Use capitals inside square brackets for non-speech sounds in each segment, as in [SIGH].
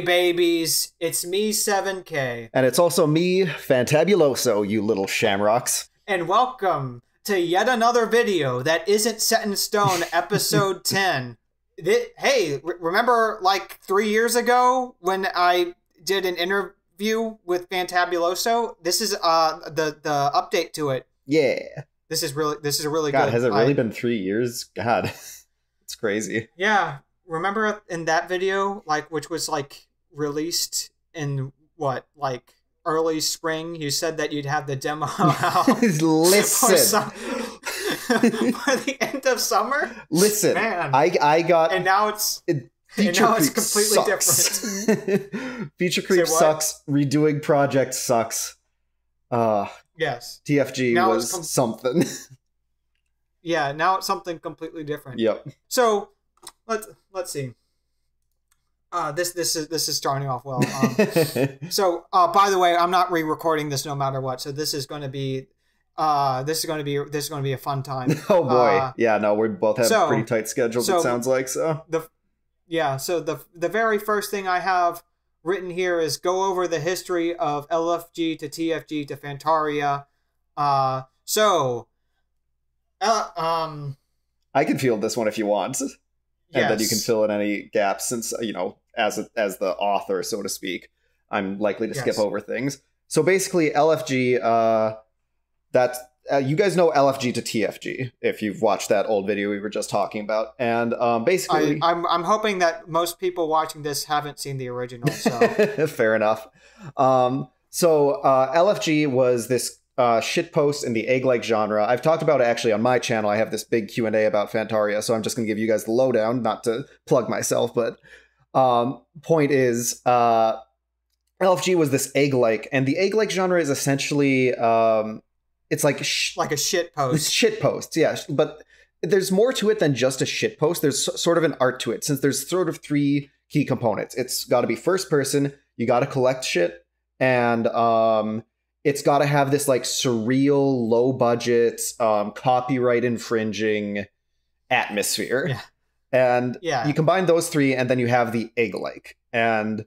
Hey babies, it's me 7K. And it's also me, Fantabuloso, you little shamrocks. And welcome to yet another video that isn't set in stone, [LAUGHS] episode 10. Th- hey, re- remember like three years ago when I did an interview with Fantabuloso? This is uh the the update to it. Yeah. This is really this is a really God, good. has it really I- been three years? God, [LAUGHS] it's crazy. Yeah, remember in that video, like which was like released in what like early spring? You said that you'd have the demo [LAUGHS] out [LAUGHS] Listen, some, [LAUGHS] for the end of summer, listen. man. I I got and now it's feature now it's creep completely sucks. feature creep sucks. Redoing project sucks. Uh yes, TFG Now was com- something. yeah. Now it's something completely different. yep. So let's let's see. Uh, this this is this is starting off well. [LAUGHS] Um, So, uh, by the way, I'm not re-recording this no matter what. So this is going to be, uh, this is going to be this is going to be a fun time. [LAUGHS] oh boy. Uh, yeah, no, we both have so- pretty tight schedules. so- it sounds like so. The, yeah. So the the very first thing I have written here is go over the history of LFG to TFG to Fantaria. Uh, so, uh, um, I can field this one if you want, and then you can fill in any gaps. Since you know, as a, as the author, so to speak, I'm likely to skip over things. So basically, LFG. Uh, that uh, you guys know LFG to TFG if you've watched that old video we were just talking about, and um, I, basically, I'm I'm hoping that most people watching this haven't seen the original. So [LAUGHS] Fair enough. Um, so uh, LFG was this uh, shit post in the egg-like genre. I've talked about it actually on my channel. I have this big Q and A about Fantaria, so I'm just going to give you guys the lowdown, not to plug myself, but um, point is, uh, LFG was this egg-like, and the egg-like genre is essentially um, it's like sh- like a shit post. shit posts, yeah. But there's more to it than just a shit post. There's s- sort of an art to it, since there's sort of three key components. It's got to be first person. You got to collect shit, and um, it's got to have this like surreal, low budget, um, copyright infringing atmosphere. Yeah. And Yeah. you combine those three, and then you have the egg like and.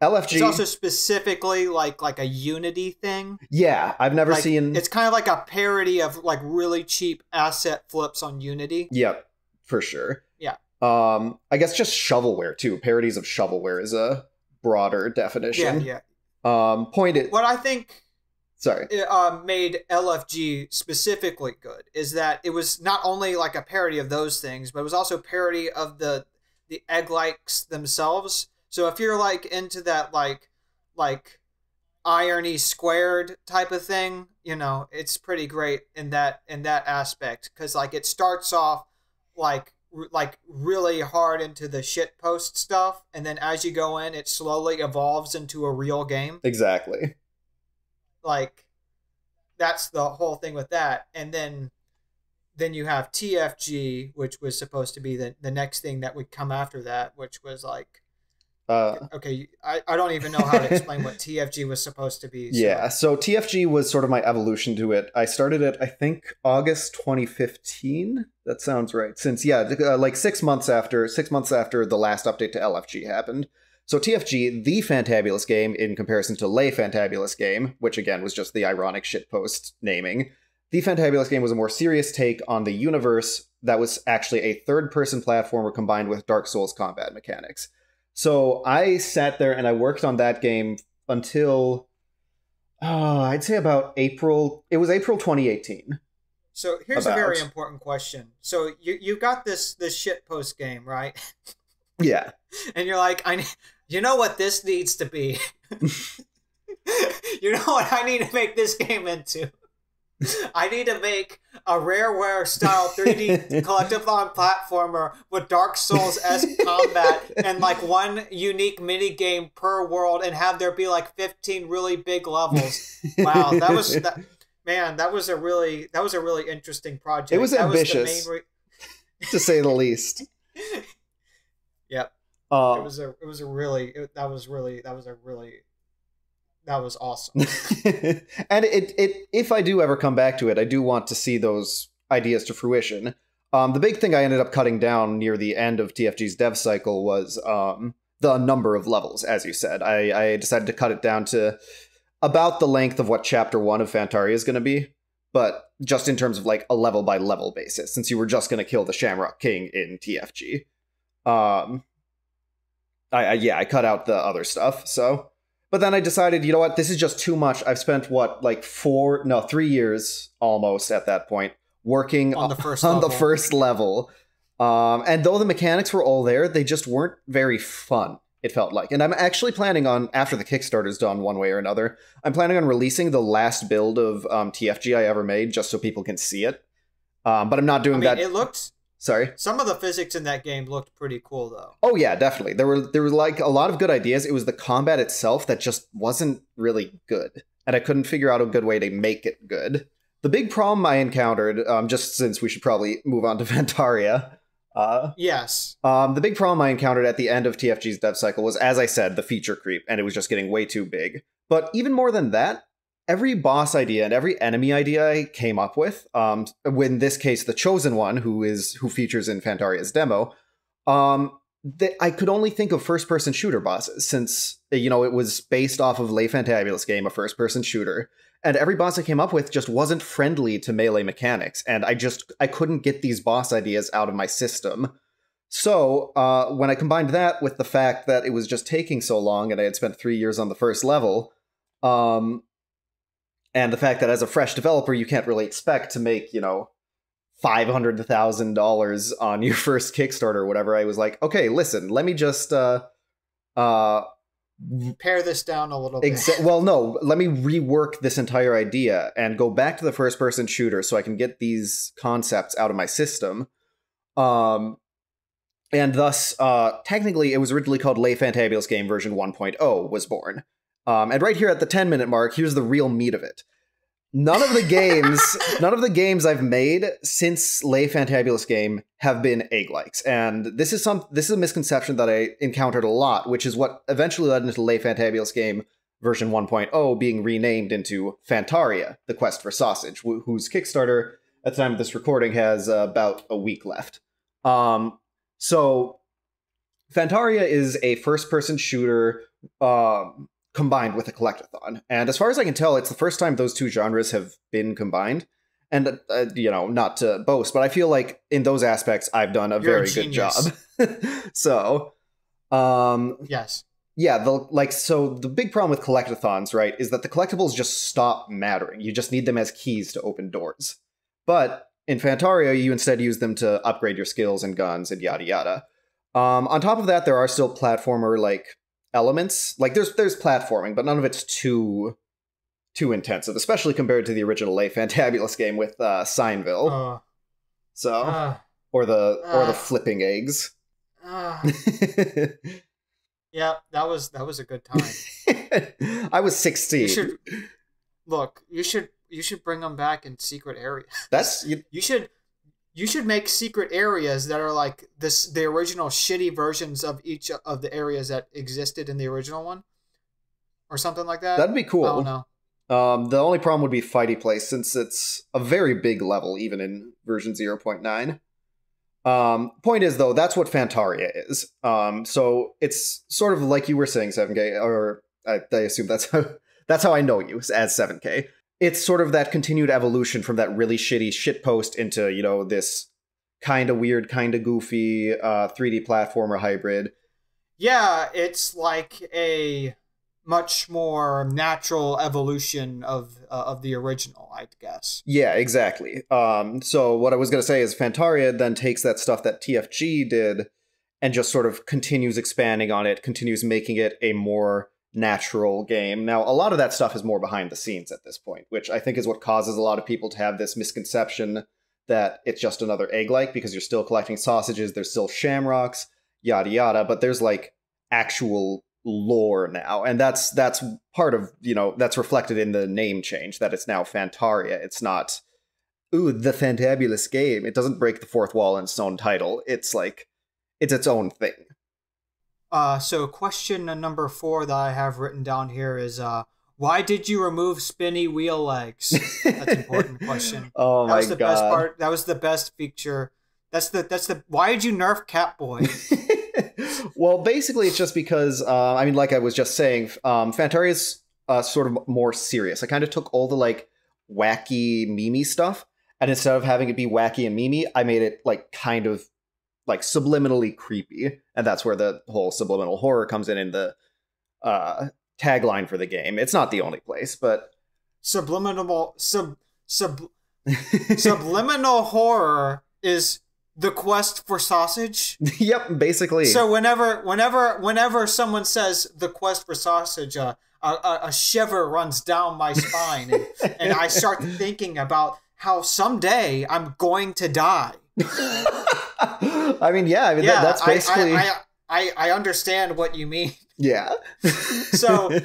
LFG, It's also specifically like like a Unity thing. yeah, I've never Like, seen. It's kind of like a parody of like really cheap asset flips on Unity. Yep, for sure. Yeah. Um, I guess just shovelware too. Parodies of shovelware is a broader Yeah, definition. yeah. Um, point it. What I think Sorry. uh, made LFG specifically good is that it was not only like a parody of those things, but it was also parody of the the egg likes themselves. So if you're like into that like like irony squared type of thing, you know, it's pretty great in that in that aspect because like it starts off like like really hard into the shit post stuff, and then as you go in, it slowly evolves into a real game Exactly. Like that's the whole thing with that and then then you have tfg which was supposed to be the, the next thing that would come after that which was like Uh, okay I, I don't even know how to explain what [LAUGHS] tfg was supposed to be so- yeah. So TFG was sort of my evolution to it. I started it, I think, August 2015. That sounds right. Since yeah, uh, like six months after six months after the last update to LFG happened. So TFG, the fantabulous game, in comparison to Le Fantabulous game, which again was just the ironic shitpost naming, the Fantabulous game was a more serious take on the universe that was actually a third-person platformer combined with Dark Souls combat mechanics. So I sat there and I worked on that game until uh, I'd say about April. It was April 2018. so here's a very important question so you you got this this shit post game right Yeah. [LAUGHS] and you're like i you know what this needs to be [LAUGHS] you know what i need to make this game into I need to make a Rareware style 3D [LAUGHS] collectathon platformer with Dark Souls esque [LAUGHS] combat and like one unique mini game per world, and have there be like 15 really big levels. Wow, that was that, man. That was a really that was a really interesting project. It was That ambitious. the main to say the least. yep. Um, It was a it was a really it, that was really that was a really that was awesome. [LAUGHS] and it, it if I do ever come back to it, I do want to see those ideas to fruition. Um, the big thing I ended up cutting down near the end of TFG's dev cycle was um, the number of levels, as you said. I, I decided to cut it down to about the length of what chapter one of Fantaria is going to be, but just in terms of like a level by level basis, since you were just going to kill the Shamrock King in TFG. Um, I, I yeah, I cut out the other stuff. So, but then I decided, you know what, this is just too much. I've spent what like four, no, three years almost at that point working On the [LAUGHS] first on level. the first level. Um, and though the mechanics were all there, they just weren't very fun. It felt like, and I'm actually planning on after the Kickstarter's done, one way or another. I'm planning on releasing the last build of um, TFG I ever made, just so people can see it. Um, but I'm not I doing mean, that. it looked. Sorry. Some of the physics in that game looked pretty cool, though. Oh yeah, definitely. There were there were like a lot of good ideas. It was the combat itself that just wasn't really good, and I couldn't figure out a good way to make it good. The big problem I encountered, um, just since we should probably move on to [LAUGHS] Fantaria, uh, Yes. um, the big problem I encountered at the end of TFG's dev cycle was, as I said, the feature creep, and it was just getting way too big. But even more than that, every boss idea and every enemy idea I came up with, um, in this case, the chosen one, who is who features in Fantaria's demo, um, that I could only think of first-person shooter bosses, since you know it was based off of Le Fantabulous game, a first-person shooter, and every boss I came up with just wasn't friendly to melee mechanics, and I just I couldn't get these boss ideas out of my system. So uh, when I combined that with the fact that it was just taking so long, and I had spent three years on the first level, um, and the fact that as a fresh developer you can't really expect to make you know five hundred thousand dollars on your [LAUGHS] first Kickstarter or whatever, I was like, okay, listen, let me just uh, uh, Pare this down a little bit. Exa- well, no, let me rework this entire idea and go back to the first person shooter so I can get these concepts out of my system. Um, and thus, uh, technically, it was originally called Le Fantabulous Game version 1.0 was born. Um, and right here at the 10 minute mark, here's the real meat of it. None of the games, [LAUGHS] none of the games I've made since Le Fantabulous Game have been egg likes, and this is some this is a misconception that I encountered a lot, which is what eventually led into Le Fantabulous Game version 1.0 being renamed into Fantaria: The Quest for Sausage, wh- whose Kickstarter at the time of this recording has uh, about a week left. Um, so Fantaria is a first-person shooter um, combined with a collectathon. And as far as I can tell, it's the first time those two genres have been combined. And, uh, you know, not to boast, but I feel like in those aspects, I've done a You're a very good job. [LAUGHS] so, um, Yes. yeah, the like so the big problem with collectathons, right, is that the collectibles just stop mattering. You just need them as keys to open doors. But in Fantaria, you instead use them to upgrade your skills and guns and yada yada. Um, on top of that, there are still platformer like elements. Like there's there's platforming, but none of it's too too intensive, especially compared to the original Le Fantabulous game with uh, Signville. Uh, so uh, or the or the uh. flipping eggs. uh, [LAUGHS] yeah, that was that was a good time. [LAUGHS] I was 16. You should look. You should you should bring them back in secret areas. That's you, You should you should make secret areas that are like this the original shitty versions of each of the areas that existed in the original one, or something like that. that'd be I don't cool. know. Um, the only problem would be fighty place since it's a very big level, even in version 0.9. Um, point is though, that's what Fantaria is. Um, so it's sort of like you were saying, 7K, or I, I assume that's [LAUGHS] how that's how I know you as 7K. It's sort of that continued evolution from that really shitty shitpost into you know this kind of weird, kind of goofy uh, 3D platformer hybrid. Yeah, it's like a much more natural evolution of uh, of the original, I guess. Yeah, exactly. Um, so what I was going to say is Fantaria then takes that stuff that TFG did and just sort of continues expanding on it, continues making it a more natural game. Now, a lot of that stuff is more behind the scenes at this point, which I think is what causes a lot of people to have this misconception that it's just another egg like because you're still collecting sausages, there's still shamrocks, yada yada, but there's like actual lore now. And that's that's part of you know that's reflected in the name change that it's now fantaria. It's not ooh the fantabulous game. It doesn't break the fourth wall in its own title. It's like it's its own thing Uh, so question number four that I have written down here is uh, why did you remove spinny wheel legs? That's an important [LAUGHS] question. oh that my was the god best part. That was the best feature. That's the that's the. Why did you nerf Catboy? [LAUGHS] well, basically, it's just because uh, I mean, like I was just saying, um, Fantaria is uh, sort of more serious. I kind of took all the like wacky Mimi stuff, and instead of having it be wacky and Mimi, I made it like kind of like subliminally creepy, and that's where the whole subliminal horror comes in in the uh, tagline for the game. It's not the only place, but subliminal sub sub [LAUGHS] subliminal horror is the quest for sausage. [LAUGHS] yep, basically. So whenever whenever whenever someone says the quest for sausage, uh, a, a, a shiver runs down my spine, and, and I start [LAUGHS] thinking about how someday I'm going to die. I mean, yeah, I mean yeah, that, that's basically. I, I, I, I understand what you mean. Yeah. So [LAUGHS]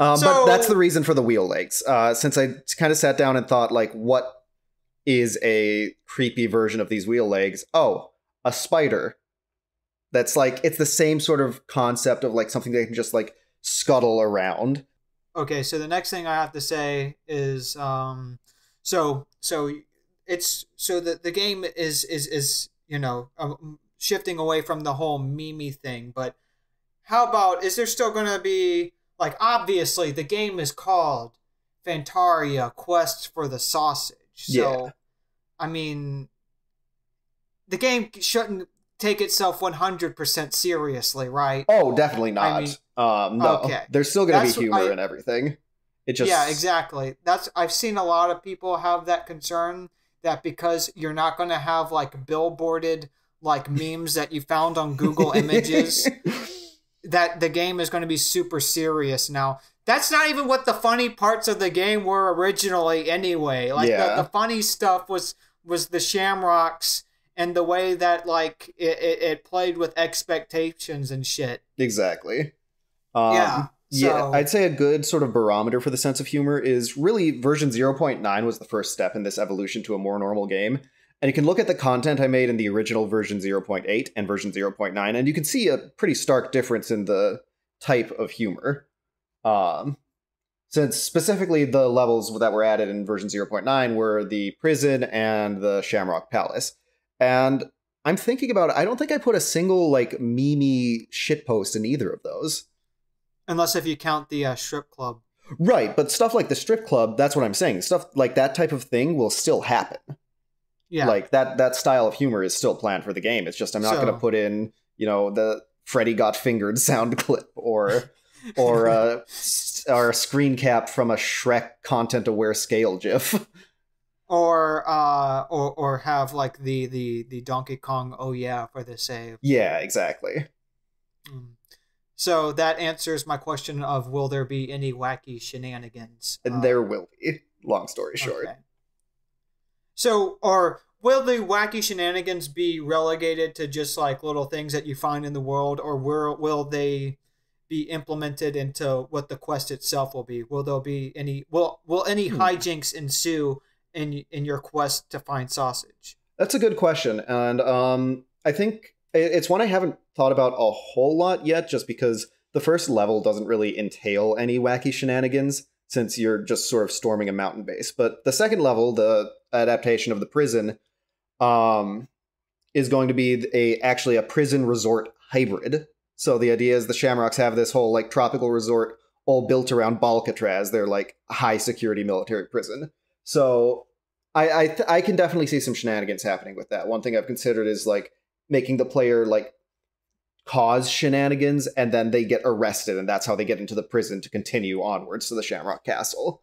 Um, So- but that's the reason for the wheel legs. Uh, since I kind of sat down and thought, like, what is a creepy version of these wheel legs? Oh, a spider. That's like it's the same sort of concept of like something that can just like scuttle around. Okay, so the next thing I have to say is um so so it's so the the game is is is you know um, shifting away from the whole Mimi thing, but how about is there still going to be like obviously the game is called Fantaria Quest for the Sausage. So Yeah. I mean the game shouldn't take itself 100% seriously, right? Oh, definitely not. I mean- um, no, Okay. there's still gonna be humor I- and everything. It just yeah exactly that's i've seen a lot of people have that concern that because you're not going to have like billboarded like memes that you found on google images [LAUGHS] that the game is going to be super serious now that's not even what the funny parts of the game were originally anyway like Yeah. the, the funny stuff was was the shamrocks and the way that like it, it, it played with expectations and shit exactly. Um, Yeah, Yeah, I'd say a good sort of barometer for the sense of humor is really version 0.9 was the first step in this evolution to a more normal game. And you can look at the content I made in the original version 0.8 and version 0.9, and you can see a pretty stark difference in the type of humor. Um, since specifically the levels that were added in version 0.9 were the prison and the Shamrock Palace. And I'm thinking about I don't think I put a single like Mimi shitpost in either of those. Unless if you count the uh, strip club Right, but stuff like the strip club, that's what I'm saying. Stuff like that type of thing will still happen. yeah Like that that style of humor is still planned for the game. It's just I'm not So- going to put in, you know, the Freddy got fingered [LAUGHS] sound clip or or uh [LAUGHS] or a screen cap from a Shrek content aware scale gif. or uh or or have like the the the Donkey Kong oh yeah for the save. yeah, exactly. Mm. So that answers my question of will there be any wacky shenanigans? And Uh, there will be. Long story short. okay. So or will the wacky shenanigans be relegated to just like little things that you find in the world or will will they be implemented into what the quest itself will be? Will there be any will will any Hmm. hijinks ensue in in your quest to find sausage? That's a good question, and um, I think it's one I haven't thought about a whole lot yet, just because the first level doesn't really entail any wacky shenanigans, since you're just sort of storming a mountain base. But the second level, the adaptation of the prison, um, is going to be a actually a prison resort hybrid. So the idea is the Shamrocks have this whole like tropical resort all built around Balcatraz, their like high security military prison. So I I, th- I can definitely see some shenanigans happening with that. One thing I've considered is like making the player like cause shenanigans and then they get arrested and that's how they get into the prison to continue onwards to the Shamrock Castle.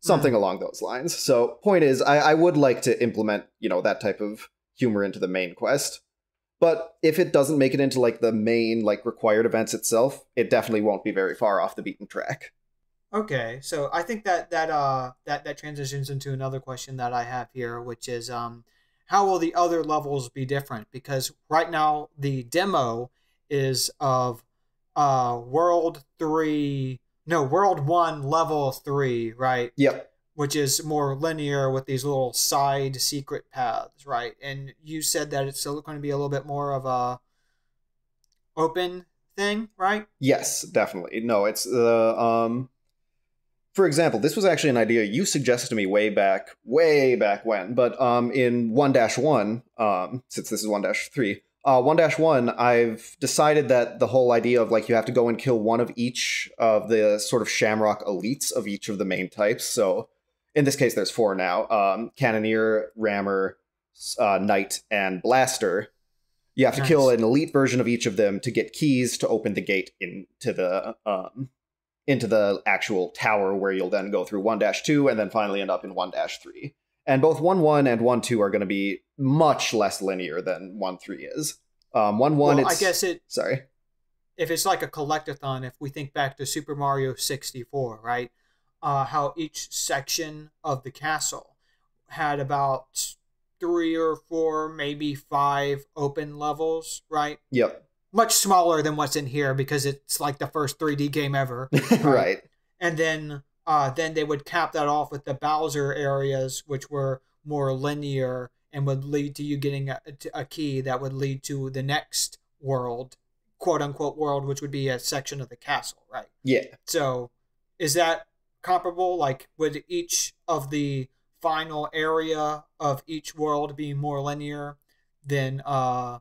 Something along those lines. So point is I, I would like to implement, you know, that type of humor into the main quest. But if it doesn't make it into like the main like required events itself, it definitely won't be very far off the beaten track. Okay, so I think that that uh that that transitions into another question that I have here, which is um how will the other levels be different? Because right now the demo is of uh world three no world one level three right Yep. which is more linear with these little side secret paths right and you said that it's still going to be a little bit more of a open thing right Yes, definitely. No, it's the um for example, this was actually an idea you suggested to me way back, way back when. But um, in one one, um, since this is one three, uh, 1-1 i've decided that the whole idea of like you have to go and kill one of each of the sort of shamrock elites of each of the main types so in this case there's four now um, cannoneer rammer uh, knight and blaster you have to Nice. kill an elite version of each of them to get keys to open the gate into the um, into the actual tower where you'll then go through 1-2 and then finally end up in 1-3 and both 1-1 and 1-2 are going to be much less linear than 1-3 is um, 1-1 well, it's I guess it sorry if it's like a collectathon, if we think back to Super Mario 64, right? Uh, how each section of the castle had about three or four, maybe five open levels, right? yep Much smaller than what's in here because it's like the first 3D game ever. [LAUGHS] right and then uh, then they would cap that off with the Bowser areas, which were more linear and would lead to you getting a, a key that would lead to the next world, quote unquote world, which would be a section of the castle, right? yeah So, is that comparable? Like, would each of the final area of each world be more linear than uh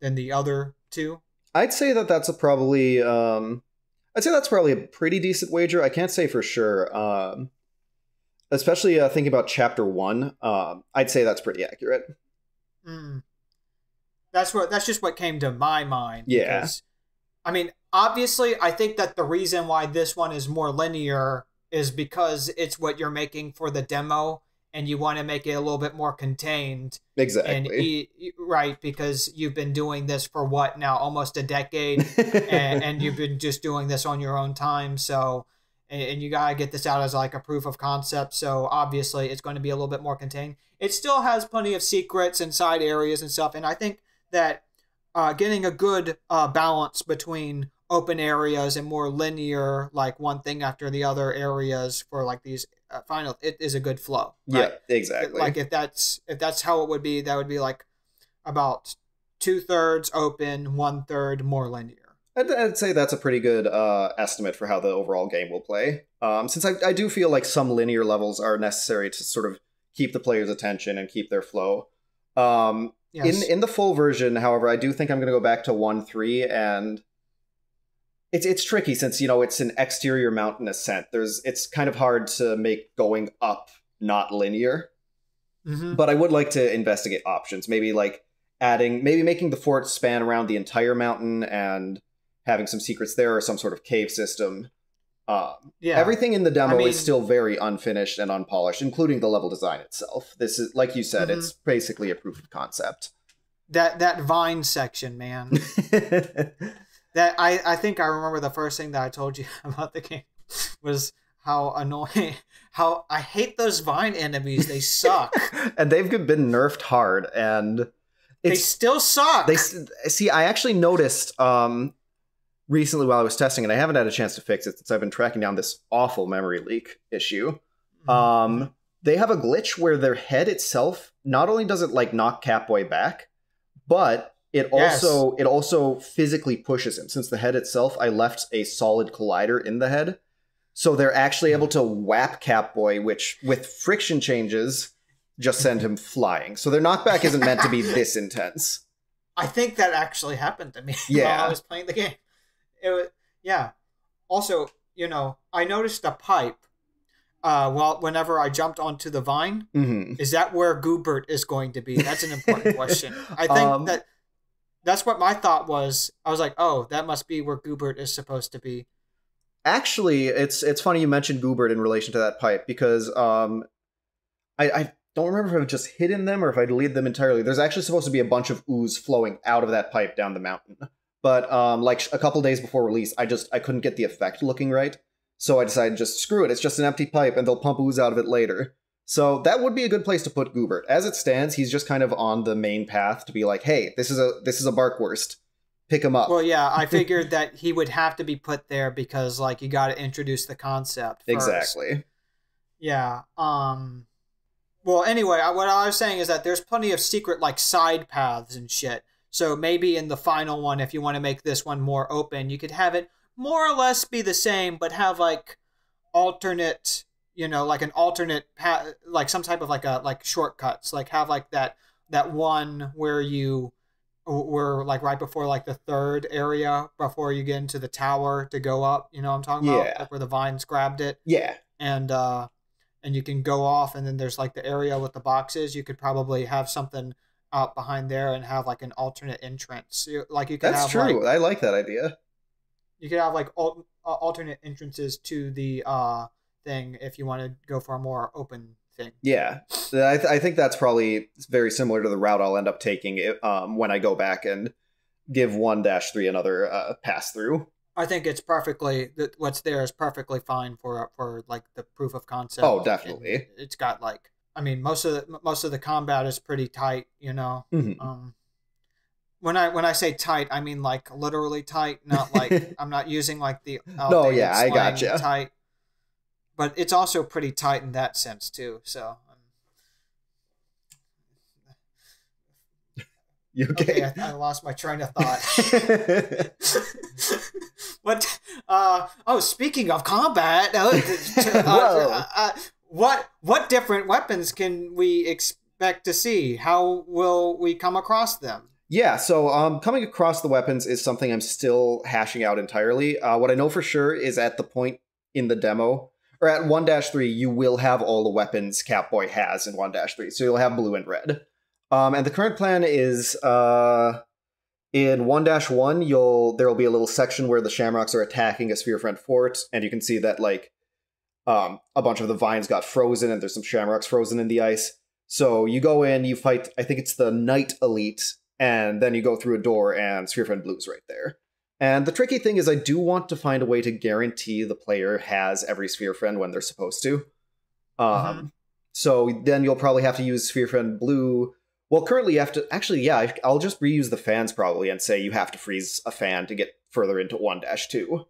than the other two? I'd say that that's a probably um I'd say that's probably a pretty decent wager. I can't say for sure. Um especially uh, thinking about chapter 1, um I'd say that's pretty accurate. Mm. That's what. That's just what came to my mind. Yeah. because, I mean, obviously, I think that the reason why this one is more linear is because it's what you're making for the demo, and you want to make it a little bit more contained. And Exactly. e- right, because you've been doing this for what now, almost a decade, [LAUGHS] and, and you've been just doing this on your own time. So, and, and you gotta get this out as like a proof of concept. So obviously, it's going to be a little bit more contained. It still has plenty of secrets and side areas and stuff, and I think that uh, getting a good uh, balance between open areas and more linear, like one thing after the other areas for like these uh, final, it is a good flow. yeah, exactly. Like if that's if that's how it would be, that would be like about two thirds open, one third more linear. I'd, I'd say that's a pretty good uh, estimate for how the overall game will play. Um, since I, I do feel like some linear levels are necessary to sort of keep the player's attention and keep their flow. Um, Yes. In in the full version, however, I do think I'm going to go back to one three, and it's it's tricky since you know it's an exterior mountain ascent. There's it's kind of hard to make going up not linear, Mhm. but I would like to investigate options. Maybe like adding, maybe making the fort span around the entire mountain and having some secrets there or some sort of cave system. Um, Yeah. Everything in the demo I mean- is still very unfinished and unpolished, including the level design itself. This is, like you said, Mhm. it's basically a proof of concept. that that vine section, man. [LAUGHS] that I I think I remember the first thing that I told you [LAUGHS] about the game was how annoying [LAUGHS] how I hate those vine enemies. They suck. [LAUGHS] and they've been nerfed hard, and they it's still suck. they see. I actually noticed um, recently while I was testing, and I haven't had a chance to fix it since I've been tracking down this awful memory leak issue. Mm-hmm. Um, they have a glitch where their head itself not only does it like knock Catboy back, but it Yes. also it also physically pushes him. Since the head itself, I left a solid collider in the head, so they're actually able to whap Catboy, which with friction changes just send him flying. So their knockback isn't meant to be this intense. I think that actually happened to me Yeah. [LAUGHS] while I was playing the game. It was, yeah. Also, you know, I noticed a pipe uh, well, whenever I jumped onto the vine. hmm Is that where Goobert is going to be? That's an important [LAUGHS] question. I think Um, that that's what my thought was. I was like, oh, that must be where Goobert is supposed to be. Actually, it's it's funny you mentioned Goobert in relation to that pipe because um, I, I don't remember if I've just hidden them or if I deleted them entirely. There's actually supposed to be a bunch of ooze flowing out of that pipe down the mountain, but um, like a couple days before release, I just I couldn't get the effect looking right, so I decided just screw it. It's just an empty pipe, and they'll pump ooze out of it later. So that would be a good place to put Goobert. As it stands, he's just kind of on the main path to be like, hey, this is a this is a Barkwurst, pick him up. Well, yeah, I [LAUGHS] figured that he would have to be put there because, like, you got to introduce the concept. First. exactly. Yeah. Um. Well, anyway, I, what I was saying is that there's plenty of secret like side paths and shit. So maybe in the final one, if you want to make this one more open, you could have it more or less be the same, but have like alternate, you know, like an alternate path, like some type of like a like shortcuts, like have like that that one where you we're like right before like the third area before you get into the tower to go up. You know what I'm talking about? Yeah. Like where the vines grabbed it, Yeah. and uh, and you can go off, and then there's like the area with the boxes. You could probably have something out behind there and have like an alternate entrance. Like you could That's have true. like I like that idea. you could have like al- uh, alternate entrances to the uh thing if you want to go for a more open thing. Yeah, I, th- I think that's probably very similar to the route I'll end up taking it, um, when I go back and give one dash three another uh, pass through. I think it's perfectly that what's there is perfectly fine for for like the proof of concept. Oh, definitely. And It's got like I mean most of the most of the combat is pretty tight, you know. Mhm. Um when I when I say tight, I mean like literally tight, not like [LAUGHS] I'm not using like the No, yeah, I got gotcha. tight. But it's also pretty tight in that sense too. So um, You okay, okay? I, I lost my train of thought. [LAUGHS] what? Uh, oh, speaking of combat, uh, [LAUGHS] uh, uh, what what different weapons can we expect to see? How will we come across them? Yeah, so um, coming across the weapons is something I'm still hashing out entirely. Uh, what I know for sure is at the point in the demo, or at 1 3, you will have all the weapons Catboy has in 1 3. So you'll have blue and red. Um, and the current plan is uh, in 1 1, you'll there will be a little section where the Shamrocks are attacking a Sphere Friend fort, and you can see that like um, a bunch of the vines got frozen, and there's some Shamrocks frozen in the ice. So you go in, you fight. I think it's the Knight Elite, and then you go through a door, and Sphere Friend Blue's right there. And the tricky thing is, I do want to find a way to guarantee the player has every Sphere Friend when they're supposed to. Um, Mhm. So then you'll probably have to use Sphere Friend Blue. Well, currently you have to. Actually, yeah, I'll just reuse the fans probably and say you have to freeze a fan to get further into 1 2.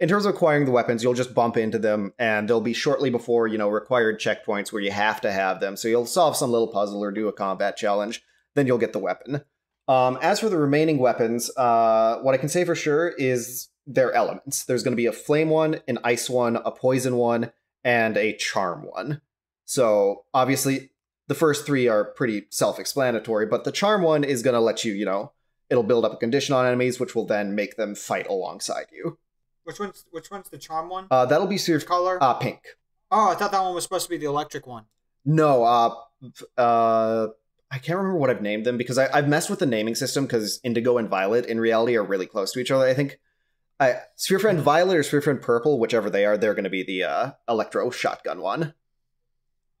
In terms of acquiring the weapons, you'll just bump into them, and they'll be shortly before, you know, required checkpoints where you have to have them. So you'll solve some little puzzle or do a combat challenge, then you'll get the weapon. Um, as for the remaining weapons, uh, what I can say for sure is their elements. There's going to be a flame one, an ice one, a poison one, and a charm one. So obviously, the first three are pretty self-explanatory, but the charm one is going to let you, you know, it'll build up a condition on enemies, which will then make them fight alongside you. Which one's which one's the charm one? Uh, that'll be Which color? uh, pink. oh, I thought that one was supposed to be the electric one. No, uh, uh, I can't remember what I've named them because I, I've messed with the naming system because Indigo and Violet in reality are really close to each other. I think I, Sphere Friend Violet or Sphere Friend Purple, whichever they are, they're going to be the uh, Electro Shotgun one.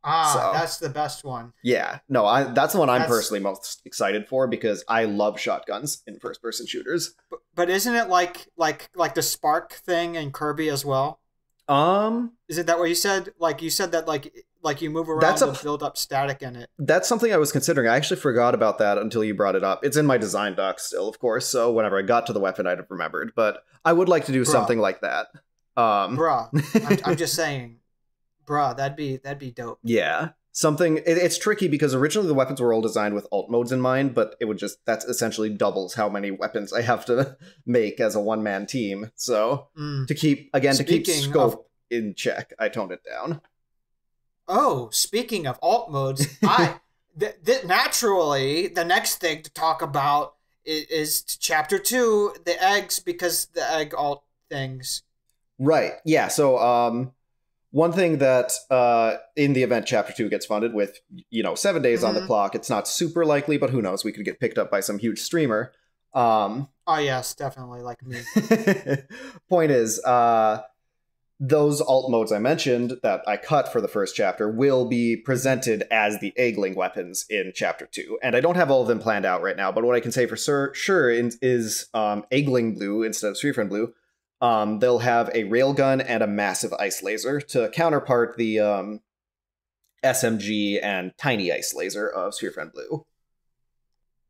Ah, So- that's the best one. Yeah, no, I, that's the one I'm personally most excited for because I love shotguns in first-person shooters. But, but isn't it like like like the spark thing in Kirby as well? Um, is it that what you said? Like you said that like like you move around That's a build up static in it. that's something I was considering. I actually forgot about that until you brought it up. It's in my design doc still, of course. So whenever I got to the weapon, I'd have remembered. But I would like to do Bruh. something like that. Um, Bruh, [LAUGHS] I'm, I'm just saying, bruh, that'd be that'd be dope. Yeah. Something it, it's tricky because originally the weapons were all designed with alt modes in mind, but it would just that's essentially doubles how many weapons I have to [LAUGHS] make as a one man team. So Mm. to keep again to keep Speaking scope in check, I toned it down. Oh, speaking of alt modes, I [LAUGHS] th- th- naturally the next thing to talk about is, is chapter two, the eggs, because the egg alt things. Right. Yeah. So um one thing that uh in the event chapter 2 gets funded with you know 7 days on the Mhm. clock, it's not super likely, but who knows, we could get picked up by some huge streamer. Um Oh yes, definitely like me. [LAUGHS] Point is, uh, those alt modes I mentioned that I cut for the first chapter will be presented as the Eggling weapons in chapter two, and I don't have all of them planned out right now. But what I can say for sur- sure is um, Eggling Blue instead of Sphere Friend Blue. Um, they'll have a railgun and a massive ice laser to counterpart the um, SMG and tiny ice laser of Sphere Friend Blue.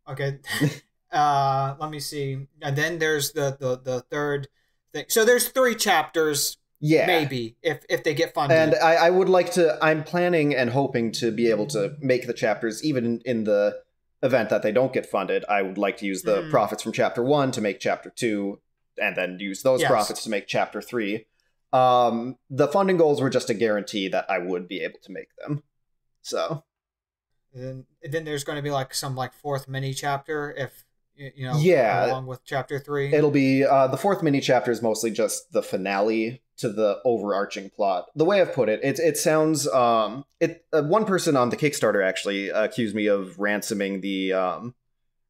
Okay. [LAUGHS] uh let me see. And then there's the the, the third thing. So there's three chapters, Yeah, maybe, if if they get funded. And I, I would like to. I'm planning and hoping to be able to make the chapters, even in, in the event that they don't get funded. I would like to use the Mhm. profits from chapter one to make chapter two, and then use those Yes. profits to make chapter three. Um, the funding goals were just a guarantee that I would be able to make them. So And then, and then there's going to be like some like fourth mini chapter if you know Yeah. along with chapter three. It'll be uh, the fourth mini chapter is mostly just the finale to the overarching plot. The way I've put it, it it sounds um it uh, one person on the Kickstarter actually accused me of ransoming the um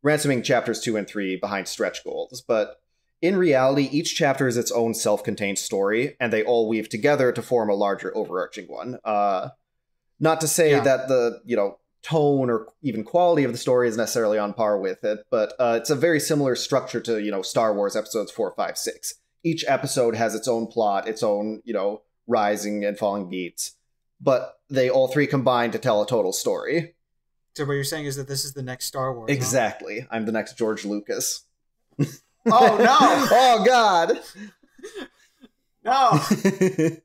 ransoming chapters two and three behind stretch goals, but in reality, each chapter is its own self-contained story, and they all weave together to form a larger overarching one. Uh, not to say Yeah. that the you know tone or even quality of the story is necessarily on par with it, but uh, it's a very similar structure to you know Star Wars episodes four, five, six. Each episode has its own plot, its own you know rising and falling beats, but they all three combine to tell a total story. so what you're saying is that this is the next Star Wars. huh? Exactly. I'm the next George Lucas. Oh, no! [LAUGHS] oh God! No, [LAUGHS]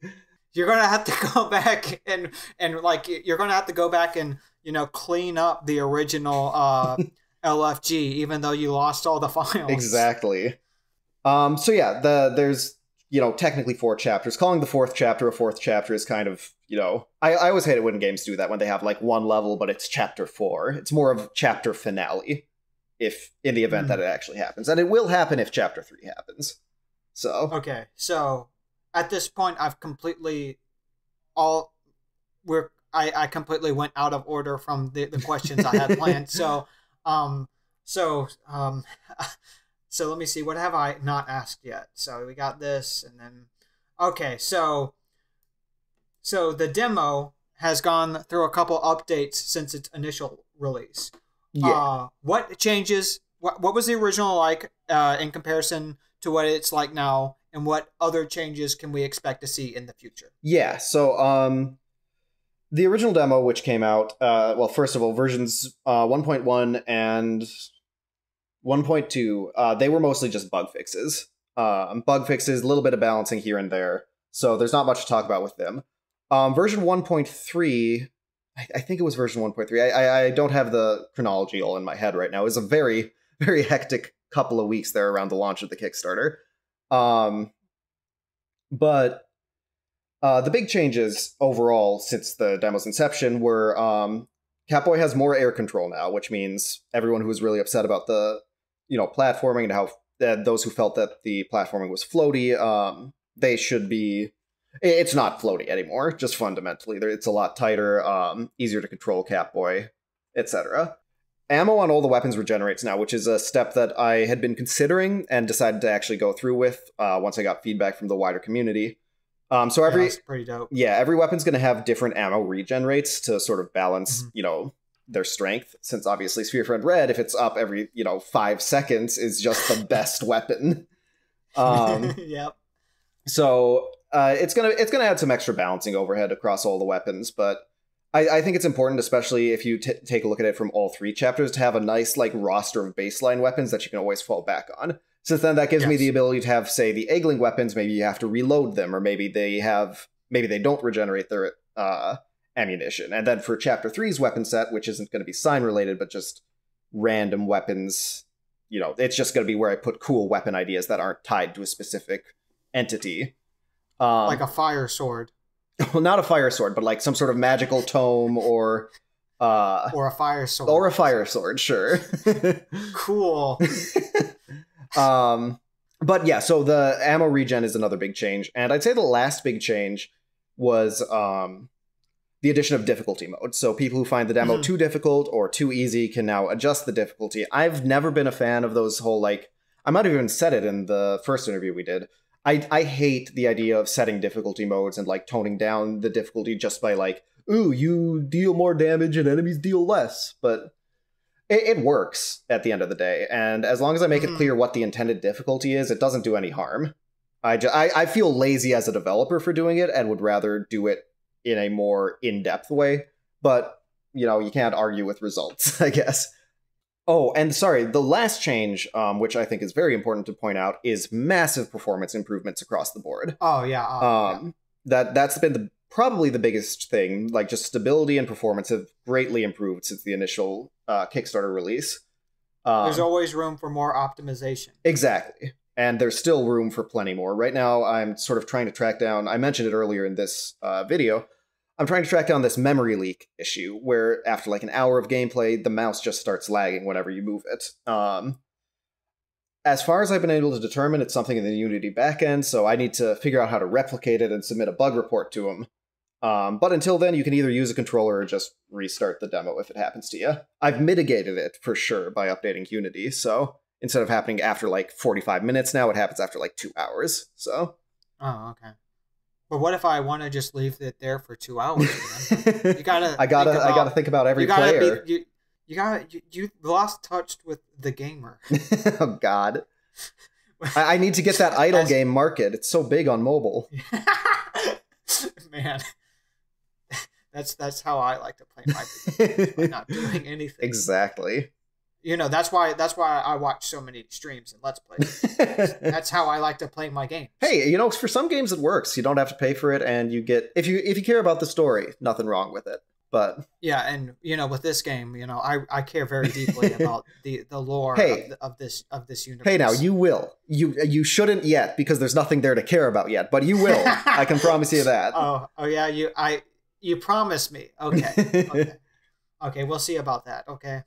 you're gonna have to go [LAUGHS] back and and like you're gonna have to go back and you know clean up the original uh, [LAUGHS] LFG, even though you lost all the files. exactly. Um. So yeah, the there's you know technically four chapters. Calling the fourth chapter a fourth chapter is kind of you know I I always hate it when games do that when they have like one level but it's chapter four. It's more of chapter finale. If in the event Hmm. that it actually happens, and it will happen if chapter three happens. So Okay, so at this point, I've completely all we're I, I completely went out of order from the, the questions I had planned. So [LAUGHS] um so um [LAUGHS] so let me see what have I not asked yet. So we got this and then okay, so so the demo has gone through a couple updates since its initial release. yeah. Uh, what changes? What, what was the original like uh, in comparison to what it's like now, and what other changes can we expect to see in the future? Yeah, so um the original demo which came out uh well first of all versions uh 1.1 and 1.2 uh they were mostly just bug fixes. Um bug fixes, a little bit of balancing here and there. So there's not much to talk about with them. Um version 1.3 I, I think it was version 1.3. I, I I don't have the chronology all in my head right now. It was a very [LAUGHS] very hectic couple of weeks there around the launch of the Kickstarter. Um but uh, the big changes overall since the demo's inception were um, Catboy has more air control now, which means everyone who was really upset about the you know platforming and how uh, those who felt that the platforming was floaty, um, they should be. It's not floaty anymore. Just fundamentally, it's a lot tighter, um, easier to control Catboy, etc. Ammo on all the weapons regenerates now, which is a step that I had been considering and decided to actually go through with uh, once I got feedback from the wider community. Um, so every Yeah, that's pretty dope. yeah, every weapon's going to have different ammo regen rates to sort of balance, Mhm. you know, their strength. Since obviously Sphere Friend Red, if it's up every, you know, five seconds, is just the [LAUGHS] best weapon. [LAUGHS] Um, yep. so uh, it's gonna it's gonna add some extra balancing overhead across all the weapons, but I, I think it's important, especially if you t- take a look at it from all three chapters, to have a nice like roster of baseline weapons that you can always fall back on. Since then, that gives me the ability to have, say, the Eggling weapons. Maybe you have to reload them, or maybe they have maybe they don't regenerate their uh, ammunition. And then for Chapter Three's weapon set, which isn't going to be sign related, but just random weapons, you know, it's just going to be where I put cool weapon ideas that aren't tied to a specific entity. Um, like a fire sword well, [LAUGHS] not a fire sword, but like some sort of magical tome or uh, or a fire sword or a fire sword, sure. [LAUGHS] Cool. [LAUGHS] um, but yeah, so the ammo regen is another big change, and I'd say the last big change was um, the addition of difficulty mode. So people who find the demo Mhm. too difficult or too easy can now adjust the difficulty. I've never been a fan of those whole like. I might have even said it in the first interview we did. I I hate the idea of setting difficulty modes and like toning down the difficulty just by like, ooh, you deal more damage and enemies deal less. But it, it works at the end of the day, and as long as I make it Mhm. clear what the intended difficulty is, it doesn't do any harm. I, I I feel lazy as a developer for doing it, and would rather do it in a more in-depth way. But you know, you can't argue with results, [LAUGHS] I guess. Oh, and sorry, the last change, um, which I think is very important to point out, is massive performance improvements across the board. Oh yeah. uh, Um, that that's been the probably the biggest thing. Like just stability and performance have greatly improved since the initial uh, Kickstarter release. Um, There's always room for more optimization. Exactly. And there's still room for plenty more. Right now, I'm sort of trying to track down, I mentioned it earlier in this uh, video. I'm trying to track down this memory leak issue where after like an hour of gameplay, the mouse just starts lagging whenever you move it. Um, as far as I've been able to determine, it's something in the Unity backend, so I need to figure out how to replicate it and submit a bug report to them. Um, but until then, you can either use a controller or just restart the demo if it happens to you. I've mitigated it for sure by updating Unity, so instead of happening after like 45 minutes now, it happens after like two hours. So. Oh, okay. But what if I want to just leave it there for two hours? [LAUGHS] you gotta. I gotta. About, I gotta think about every you player. Be, you, you gotta. You, you lost touch with the gamer. [LAUGHS] oh God. I, I, need to get that [LAUGHS] idle As, game market. It's so big on mobile. Man, that's that's how I like to play my [LAUGHS] games by not doing anything. Exactly. You know that's why that's why I watch so many streams and let's plays. [LAUGHS] that's how I like to play my game. Hey, you know, for some games it works. You don't have to pay for it, and you get if you if you care about the story, nothing wrong with it. But yeah, and you know, with this game, you know, I, I care very deeply [LAUGHS] about the the lore hey, of, the, of this of this universe. Hey, now you will. You you shouldn't yet because there's nothing there to care about yet, but you will. I can promise you that. Oh, oh yeah, you I you promise me. Okay, okay, [LAUGHS] okay. We'll see about that. Okay.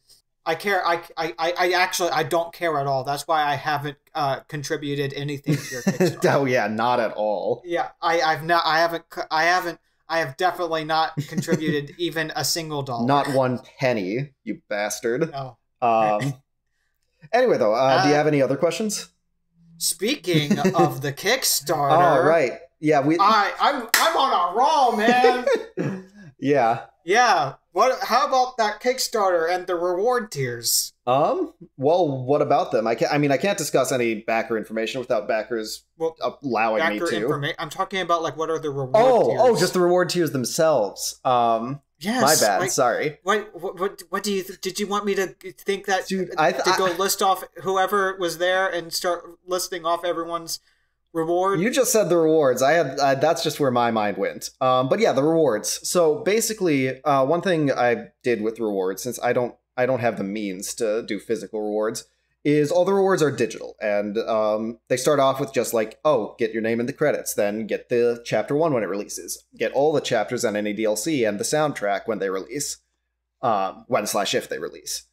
I care. I, I, I actually I don't care at all. That's why I haven't uh, contributed anything to your [LAUGHS] Kickstarter. oh yeah, not at all. Yeah, I I've not. I haven't. I haven't. I have definitely not contributed [LAUGHS] even a single dollar. Not one penny, you bastard. No. Um. anyway, though, uh, uh, do you have any other questions? Speaking of the Kickstarter. Oh right, yeah. We. I I'm I'm on a roll, man. [LAUGHS] yeah. Yeah. What? How about that Kickstarter and the reward tiers? Um. Well, what about them? I can not I mean, I can't discuss any backer information without backers well, allowing backer me to. Informa- I'm talking about like what are the reward? Oh, tiers? oh, just the reward tiers themselves. Um. Yes. My bad. Like, sorry. What, what? What? What do you? Did you want me to think that? Dude, I th- to go list off whoever was there and start listing off everyone's reward. You just said the rewards. I had uh, that's just where my mind went. Um, but yeah, the rewards. So basically, uh, one thing I did with rewards, since I don't I don't have the means to do physical rewards, is all the rewards are digital, and um, they start off with just like, oh, get your name in the credits, then get the chapter one when it releases, get all the chapters and any DLC and the soundtrack when they release, um, when slash if they release.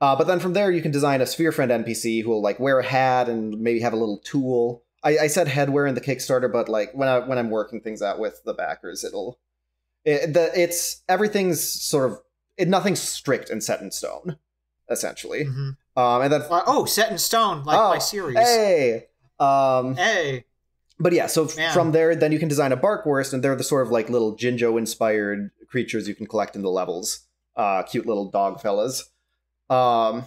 Uh, but then from there, you can design a Sphere Friend NPC who will like wear a hat and maybe have a little tool I, I said headwear in the Kickstarter, but like when I when I'm working things out with the backers, it'll it, the it's everything's sort of it, nothing's strict and set in stone, essentially. Mm-hmm. Um, and then oh, set in stone like oh, my series. Hey, um, hey. But yeah, so Man. from there, then you can design a Barkwurst, and they're the sort of like little Jinjo inspired creatures you can collect in the levels. Uh, cute little dog fellas. Um,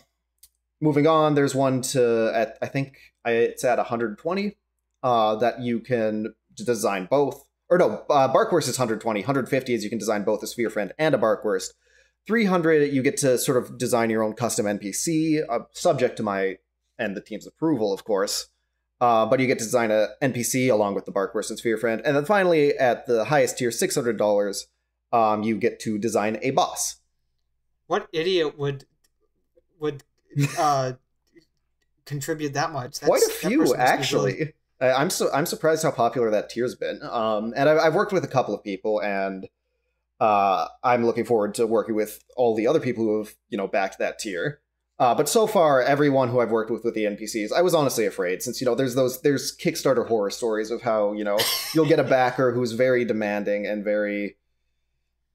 moving on, there's one to at I think I, it's at 120 uh, that you can design both. Or no, uh, Barkwurst is 120. 150 is you can design both a Sphere Friend and a Barkwurst. 300, you get to sort of design your own custom NPC, uh, subject to my and the team's approval, of course. Uh, but you get to design a NPC along with the Barkwurst and Sphere Friend. And then finally, at the highest tier, $600, um, you get to design a boss. What idiot would would uh, [LAUGHS] contribute that much? That's, Quite a few, actually. I'm so I'm surprised how popular that tier's been. Um, and I've, I've worked with a couple of people, and uh, I'm looking forward to working with all the other people who have you know backed that tier. Uh, but so far, everyone who I've worked with with the NPCs, I was honestly afraid since you know there's those there's Kickstarter horror stories of how you know [LAUGHS] you'll get a backer who's very demanding and very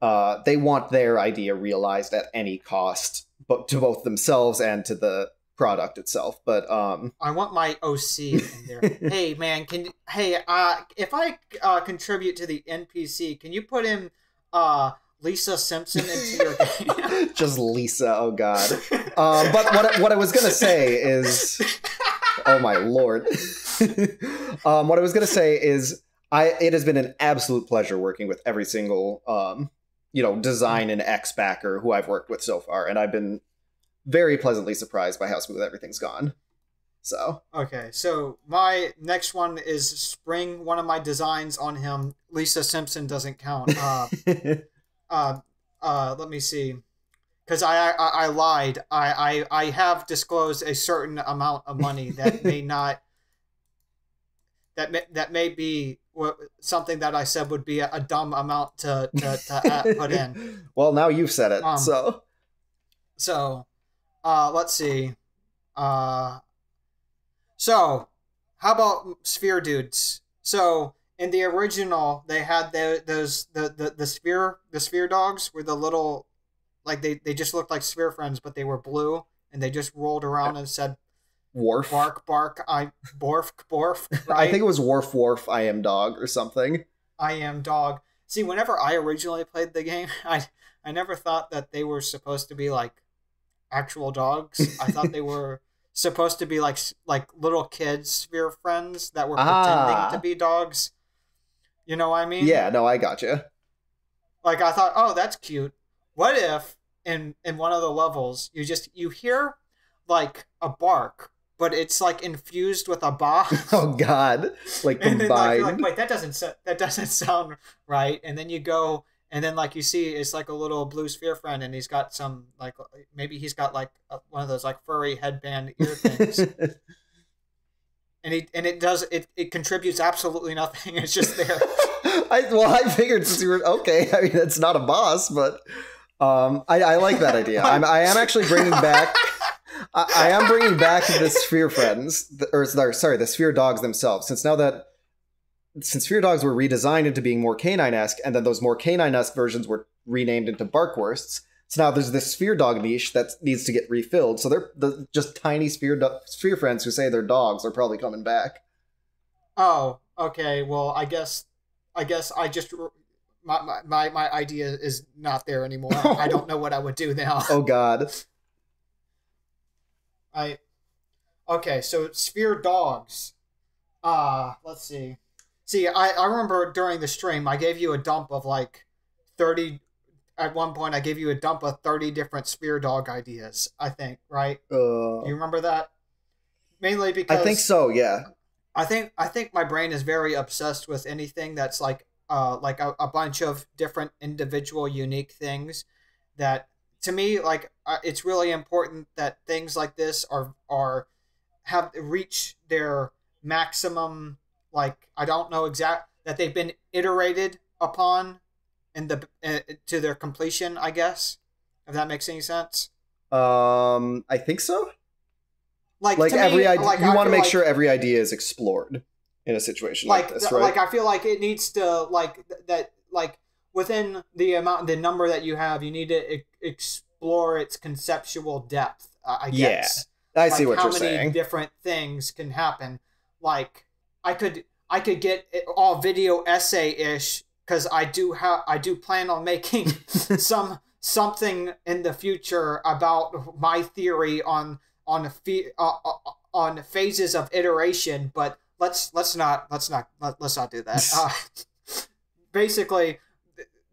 uh, they want their idea realized at any cost, but to both themselves and to the product itself. But um, I want my OC in [LAUGHS] there. hey man, can hey uh, if I uh, contribute to the NPC, can you put in uh, Lisa Simpson into your [LAUGHS] game? [LAUGHS] Just Lisa. Oh God. Um, but what what I was gonna say is, oh my lord. um, what I was gonna say is, I it has been an absolute pleasure working with every single um, you know design and X backer who I've worked with so far, and I've been very pleasantly surprised by how smooth everything's gone. So okay, so my next one is spring one of my designs on him. Lisa Simpson doesn't count. [LAUGHS] Uh, uh, uh, let me see, because I, I I lied. I, I I have disclosed a certain amount of money that [LAUGHS] may not that may, that may be what, something that I said would be a, a dumb amount to to, to put in. [LAUGHS] well, now you've said it, Um, so So, uh, let's see. Uh, so, how about sphere dudes? So, in the original, they had the, those the, the the sphere the sphere dogs were the little, like they they just looked like sphere friends, but they were blue and they just rolled around and said Worf. bark bark I borf borf. [LAUGHS] I think it was Worf Worf. I am dog or something. I am dog. See, whenever I originally played the game, [LAUGHS] I I never thought that they were supposed to be like actual dogs. I thought they [LAUGHS] were supposed to be like like little kids sphere friends that were Ah. pretending to be dogs. You know what I mean? Yeah, no, I gotcha. Like I thought, oh, that's cute. What if in in one of the levels you just you hear like a bark, but it's like infused with a ba. [LAUGHS] Oh God, like [LAUGHS] and then like, you're like wait that doesn't that doesn't sound right and then you go and then like you see it's like a little blue sphere friend and he's got some like maybe he's got like a, one of those like furry headband ear things [LAUGHS] and he and it does it, it contributes absolutely nothing [LAUGHS] it's just there I well, I figured since you were okay. I mean, it's not a boss, but um, I, I like that idea. I'm I am actually bringing back. I, I am bringing back the sphere friends, or or, sorry, the sphere dogs themselves. Since now that since sphere dogs were redesigned into being more canine-esque, and then those more canine-esque versions were renamed into barkwursts. So now there's this sphere dog niche that needs to get refilled. So they're the just tiny sphere do- sphere friends who say they're dogs are probably coming back. oh okay well i guess i guess i just my, my, my, my idea is not there anymore [LAUGHS] i don't know what i would do now Oh God. I okay, so sphere dogs. Uh let's see. See, I, I remember during the stream I gave you a dump of like thirty at one point I gave you a dump of thirty different sphere dog ideas, I think, right? Uh, You remember that? Mainly because I think so. Yeah. I think I think my brain is very obsessed with anything that's like uh like a, a bunch of different individual unique things that to me like uh, it's really important that things like this are are have reach their maximum like I don't know exact that they've been iterated upon in the uh, to their completion I guess if that makes any sense Um, I think so. like Like every me, idea, like, you I want to make like- sure every idea is explored in a situation like, like this, right? like I feel like it needs to like th- that like within the amount the number that you have you need to e- explore its conceptual depth uh, I Yeah, guess I see what how you're many saying. different things can happen like I could I could get it all video essay ish because I do have I do plan on making [LAUGHS] some something in the future about my theory on on phe- uh, uh, on phases of iteration but let's let's not let's not let, let's not do that [LAUGHS] uh, basically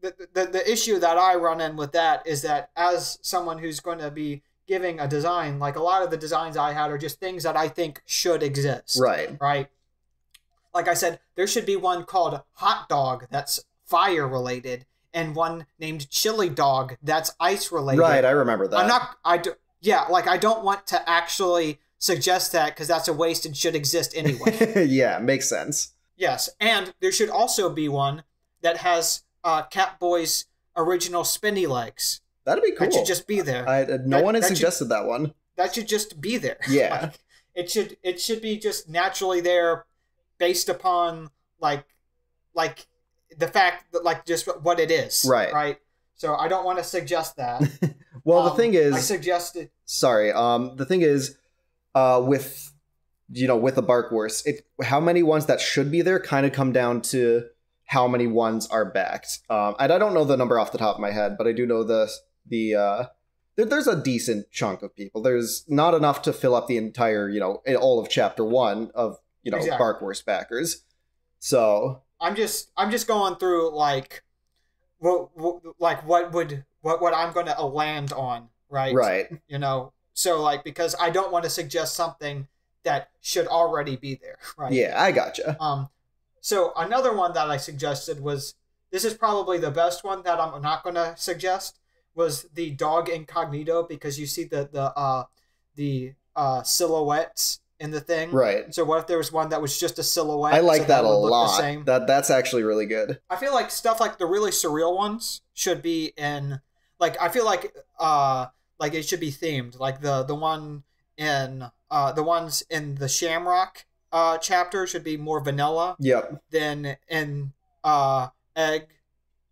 the, the the issue that I run in with that is that as someone who's going to be giving a design like a lot of the designs I had are just things that I think should exist right. right? Like I said, there should be one called Hot Dog that's fire related, and one named Chili Dog that's ice related. Right. I remember that. I'm not. I do. Yeah, like I don't want to actually suggest that because that's a waste and should exist anyway. [LAUGHS] yeah, makes sense. yes, and there should also be one that has uh, Catboy's original spinny legs. That'd be cool. That should just be there. I, uh, no that- one has that should- suggested that one. that should just be there. [LAUGHS] Yeah. Like, it should it should be just naturally there based upon like like the fact that like just what it is. Right. Right. So I don't want to suggest that. [LAUGHS] Well, the Um, thing is, I suggested sorry. Um, the thing is, uh, with you know, with the Barkwurst, it how many ones that should be there kind of come down to how many ones are backed. Um, and I don't know the number off the top of my head, but I do know the the uh, there, there's a decent chunk of people. There's not enough to fill up the entire, you know, all of chapter one of you know Exactly. Barkwurst backers. So I'm just I'm just going through like what, what like what would what what I'm going to land on, right? right, You know. So like because I don't want to suggest something that should already be there, [LAUGHS] right? yeah, I gotcha. Um, so another one that I suggested was this is probably the best one that I'm not going to suggest was the dog incognito because you see the the uh the uh silhouettes in the thing. Right. So what if there was one that was just a silhouette? I like so that it a lot. same? That that's actually really good. I feel like stuff like the really surreal ones should be in like I feel like uh like it should be themed. Like the the one in uh the ones in the Shamrock uh chapter should be more vanilla Yep. than in uh Egg.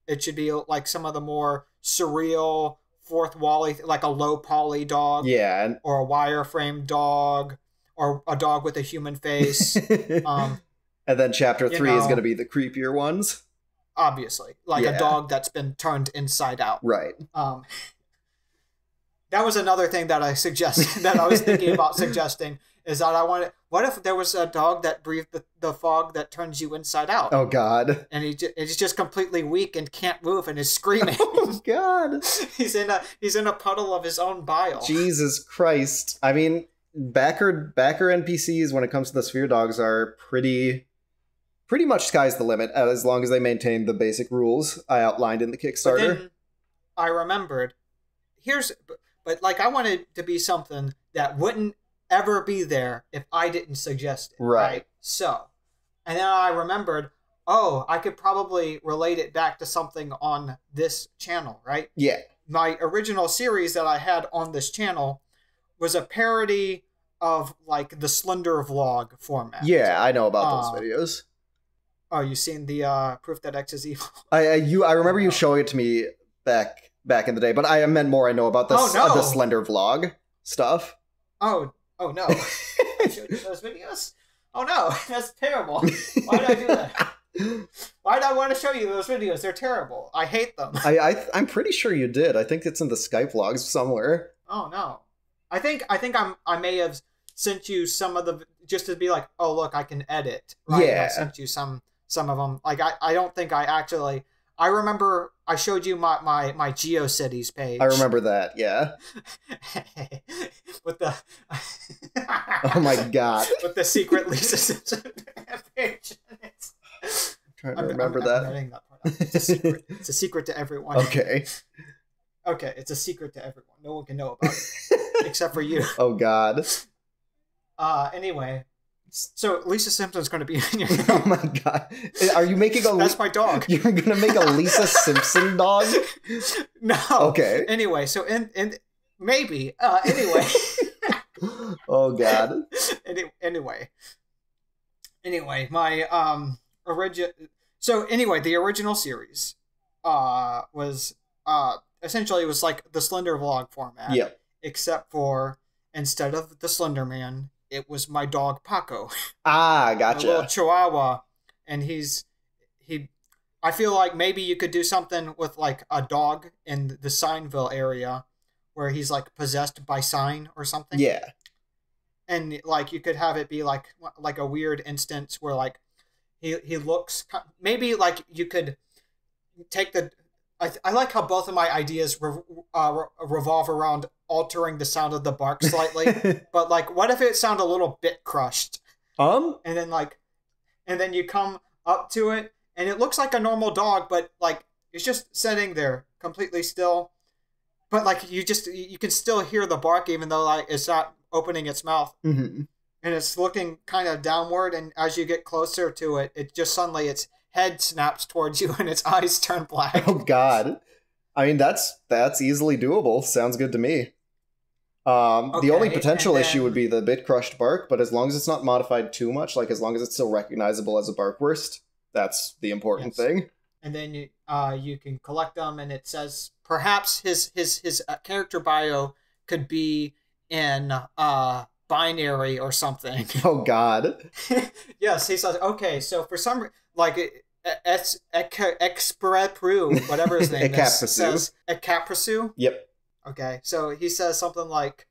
It should be like some of the more surreal fourth wally like a low poly dog Yeah. Or a wireframe dog or a dog with a human face. um [LAUGHS] and then chapter three is going to be the creepier ones. obviously like Yeah. a dog that's been turned inside out. Right. Um, that was another thing that I suggested [LAUGHS] that I was thinking about [LAUGHS] suggesting is that I wanted. What if there was a dog that breathed the, the fog that turns you inside out, Oh God. and he is just completely weak and can't move and is screaming. Oh God. he's in a he's in a puddle of his own bile. Jesus Christ. I mean, backer backer NPCs when it comes to the sphere dogs are pretty pretty much sky's the limit uh, as long as they maintain the basic rules I outlined in the Kickstarter. I remembered. Here's but, but like I wanted to be something that wouldn't ever be there if I didn't suggest it. Right. So, and then I remembered. Oh, I could probably relate it back to something on this channel, right? yeah. My original series that I had on this channel was a parody of like the Slender vlog format. Yeah, I know about Uh, those videos. Oh, you seen the uh, proof that X is evil? [LAUGHS] I, I you I remember you showing it to me back back in the day, but I meant more I know about the Oh, no. uh, the Slender vlog stuff. Oh, oh no! [LAUGHS] I showed you those videos. Oh no, [LAUGHS] that's terrible. Why did I do that? Why did I want to show you those videos? They're terrible. I hate them. I, I I'm pretty sure you did. I think it's in the Skype logs somewhere. Oh no. I think I think I'm I may have sent you some of the just to be like, oh look, I can edit. Right? Yeah. I sent you some some of them. Like I, I don't think I actually. I remember I showed you my my my GeoCities page. I remember that. Yeah. [LAUGHS] with the. Oh my [LAUGHS] god. with the secret Lisa Simpson page. It's, trying to I'm- remember I'm- I'm that. It's a secret. It's a secret to everyone. Okay. [LAUGHS] Okay, it's a secret to everyone. No one can know about it [LAUGHS] except for you. oh god. Uh, anyway, so Lisa Simpson's going to be [LAUGHS] in your. [LAUGHS] Oh my god. Are you making a That's my dog. You're gonna make a Lisa Simpson dog? No. Okay. Anyway, so in in maybe uh, anyway. Oh god. Any, anyway. Anyway, my um origin. So anyway, the original series, uh, was uh essentially it was like the Slender vlog format. Yep. Except for instead of the Slender Man, it was my dog Paco. [LAUGHS] Ah, gotcha. a little chihuahua and he's he i feel like maybe you could do something with like a dog in the signville area where he's like possessed by sign or something Yeah. and like you could have it be like like a weird instance where like he he looks maybe like you could take the I, I like how both of my ideas re, uh, re- revolve around altering the sound of the bark slightly [LAUGHS] but like what if it sounded a little bit crushed? Um? And then like and then you come up to it and it looks like a normal dog but like it's just sitting there completely still. But like you just you can still hear the bark even though like it's not opening its mouth. Mhm. and it's looking kind of downward and as you get closer to it it just suddenly its head snaps towards you [LAUGHS] and its eyes turn black Oh god. I mean that's that's easily doable. Sounds good to me. Um the only potential and issue would be the bit crushed bark, but as long as it's not modified too much, like as long as it's still recognizable as a barkwurst, that's the important Yes. thing. and then you uh you can collect them and it says perhaps his his his uh, character bio could be in uh binary or something [LAUGHS] Oh god. [LAUGHS] yes he says okay so for some like it- es exprepru whatever his [LAUGHS] name is says Ekaprasu. Yep. okay so he says something like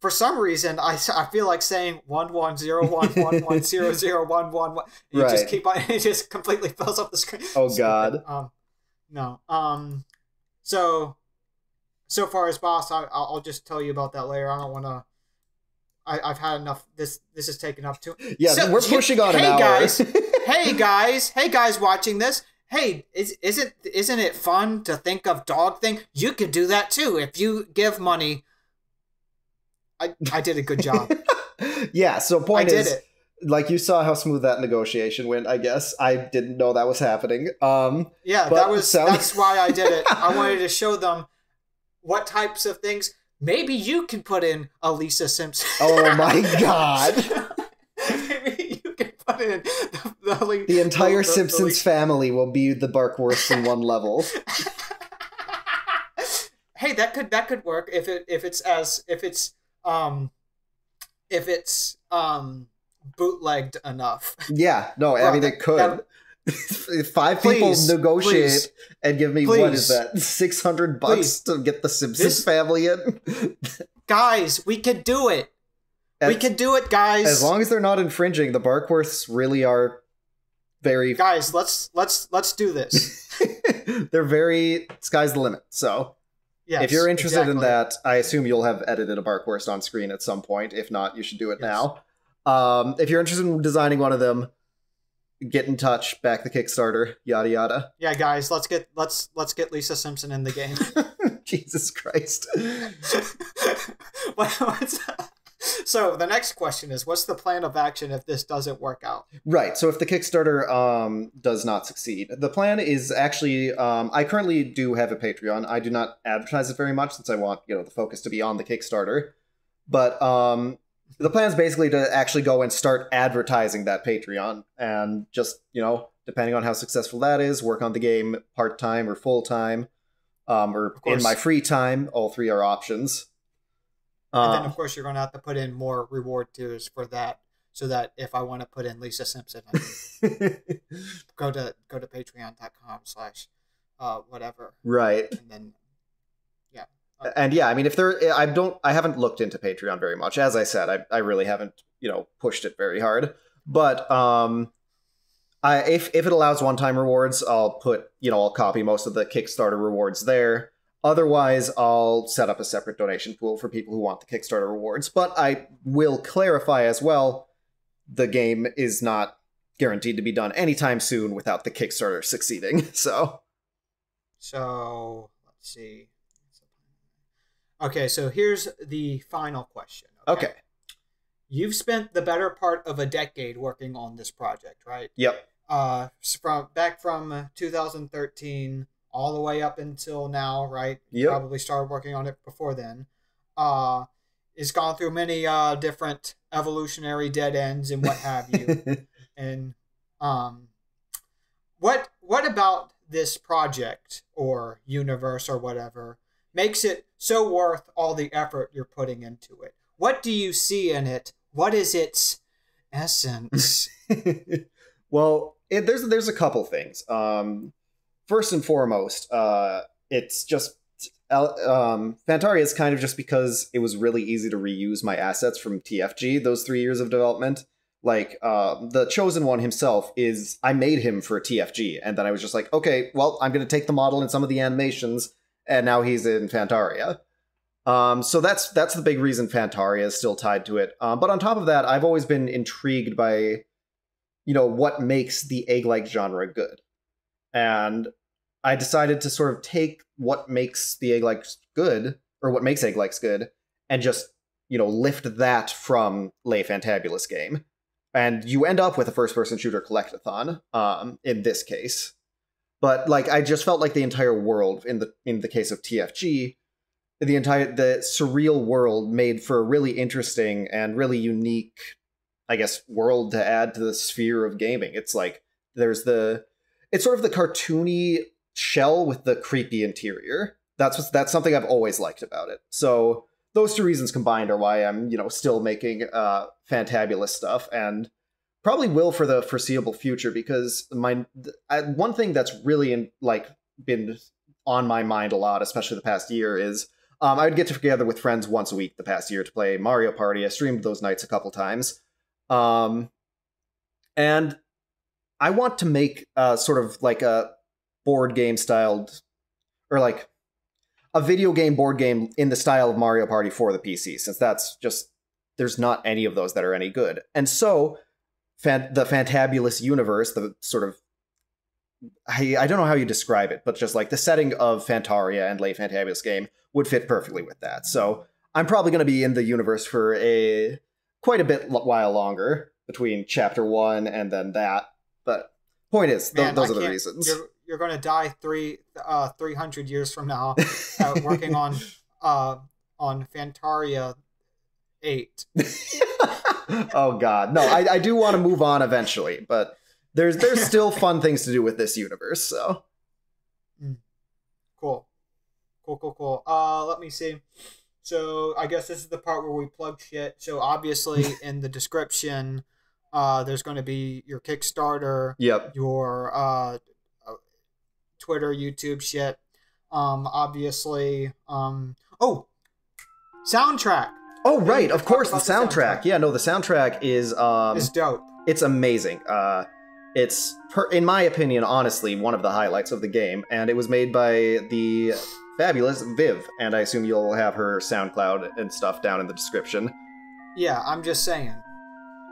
for some reason I, I feel like saying one one zero one one one zero [LAUGHS] zero one one one you just Right. keep on [LAUGHS] it just completely fills up the screen Oh, Stupid. God. um no um so so far as boss I, I'll just tell you about that later I don't want to I, I've had enough. This this is taking up too. Yeah, So, we're pushing on hey, guys. Hey [LAUGHS] guys, hey guys watching this. Hey, is isn't isn't it fun to think of dog thing? You could do that too if you give money. I I did a good job. [LAUGHS] yeah. So I point did is, it. like you saw how smooth that negotiation went. I guess I didn't know that was happening. Um, Yeah, that was sound- that's [LAUGHS] why I did it. I wanted to show them what types of things maybe you can put in a Lisa Simpson. oh my god. maybe you can put in the, the, Li- The entire the- the Simpsons family will be the Barkwursts in one level. [LAUGHS] hey, that could that could work if it if it's as if it's um if it's um bootlegged enough. Yeah, no, I mean that- it could. If Five Please, people negotiate please, and give me what is please. that? Six hundred bucks Please. to get the Simpsons This- family in. Guys, we can do it. we As- can do it, guys. As long as they're not infringing, the Barkwursts really are very. guys, let's let's let's do this. [LAUGHS] they're very sky's the limit. So Yes, if you're interested in that, I assume you'll have edited a Barkwurst on screen at some point. If not, you should do it Yes. now. Um, if you're interested in designing one of them, get in touch. Back the Kickstarter. Yada yada. Yeah, guys, let's get let's let's get Lisa Simpson in the game. [LAUGHS] Jesus Christ. [LAUGHS] What- what's- [LAUGHS] so the next question is, what's the plan of action if this doesn't work out? Right. So if the Kickstarter um, does not succeed, the plan is actually um, I currently do have a Patreon. I do not advertise it very much since I want you know the focus to be on the Kickstarter. But um, the plan is basically to actually go and start advertising that Patreon and just you know depending on how successful that is, work on the game part time or full time, um, or in my free time. All three are options. And then Um, of course you're going to have to put in more reward tiers for that, so that if I want to put in Lisa Simpson, I [LAUGHS] go to go to patreon.com slash uh whatever, right. and then yeah. and yeah, I mean, if there, I don't, I haven't looked into Patreon very much. As I said, I, I really haven't, you know, pushed it very hard. But um, I if if it allows one time rewards, I'll put, you know, I'll copy most of the Kickstarter rewards there. Otherwise, I'll set up a separate donation pool for people who want the Kickstarter rewards. But I will clarify as well, the game is not guaranteed to be done anytime soon without the Kickstarter succeeding. [LAUGHS] So so let's see. Okay, so here's the final question. okay, You've spent the better part of a decade working on this project, right? yep, Uh, from back from 2013 all the way up until now, right? Yep. Probably started working on it before then. Uh, it's gone through many uh different evolutionary dead ends and what have you. [LAUGHS] and um, what what about this project or universe or whatever makes it so worth all the effort you're putting into it? What do you see in it? What is its essence? [LAUGHS] well, it, there's there's a couple things. Um, first and foremost, uh, it's just um, Fantaria is kind of just because it was really easy to reuse my assets from TFG those three years of development. Like uh, the chosen one himself is, I made him for TFG, and then I was just like, okay, well, I'm going to take the model and some of the animations, and now he's in Fantaria. Um, so that's that's the big reason Fantaria is still tied to it. Um, but on top of that, I've always been intrigued by, you know, what makes the egg-like genre good, and I decided to sort of take what makes the egg likes good, or what makes egg-likes good, and just you know lift that from Le Fantabulous game, and you end up with a first-person shooter collectathon. Um, in this case, but like I just felt like the entire world in the in the case of TFG the entire the surreal world made for a really interesting and really unique i guess world to add to the sphere of gaming it's like there's the it's sort of the cartoony shell with the creepy interior that's what, that's something i've always liked about it so those two reasons combined are why i'm you know still making uh fantabulous stuff and probably will for the foreseeable future because my I, one thing that's really in, like been on my mind a lot especially the past year is um, I would get together with friends once a week the past year to play Mario Party. I streamed those nights a couple times. Um, and I want to make uh, sort of like a board game styled, or like a video game board game in the style of Mario Party for the PC, since that's just, there's not any of those that are any good. And so, fan- the Fantabulous universe, the sort of I, I don't know how you describe it, but just like the setting of Fantaria and Le Fantabulous game would fit perfectly with that. So I'm probably going to be in the universe for a quite a bit while longer between chapter one and then that. But point is, th- Man, those I are the reasons. You're, you're going to die three uh, 300 years from now uh, [LAUGHS] working on uh, on Fantaria 8. [LAUGHS] oh God, no! I, I do want to move on eventually, but there's there's [LAUGHS] still fun things to do with this universe. So Cool. Cool, cool, cool. Uh, let me see. So I guess this is the part where we plug shit. So obviously in the description, uh, there's going to be your Kickstarter, yep, your uh, uh, Twitter, YouTube shit. Um, obviously, um, oh, soundtrack Oh right, of course the about the soundtrack. soundtrack. Yeah, no, the soundtrack is um is dope. it's amazing. Uh it's per, in my opinion honestly one of the highlights of the game and it was made by the fabulous Viv and I assume you'll have her SoundCloud and stuff down in the description. Yeah, I'm just saying.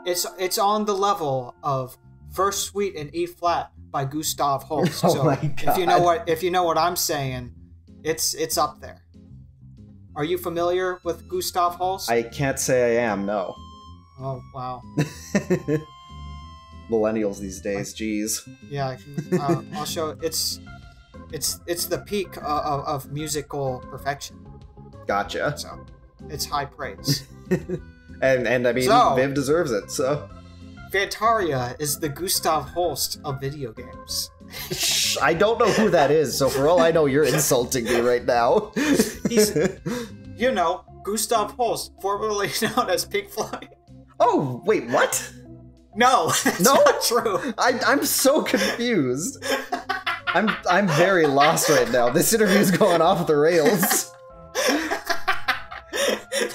It's it's on the level of First Suite in E flat by Gustav Holst. [LAUGHS] Oh so my if you know what if you know what I'm saying, it's it's up there. Are you familiar with Gustav Holst? I can't say I am, no. oh wow. [LAUGHS] Millennials these days, jeez. Yeah, uh, I'll show. It's it's it's the peak of, of, of musical perfection. Gotcha. So it's high praise. [LAUGHS] And and I mean So- Viv deserves it, so Fantaria is the Gustav Holst of video games. Shh, I don't know who that is, so for all I know, you're insulting me right now. He's- [LAUGHS] You know, Gustav Holst, formerly [LAUGHS] known as Pink Floyd. oh, wait, what? No, [LAUGHS] that's No? not true. I, I'm so confused. I'm I'm very lost right now. This interview's going off the rails.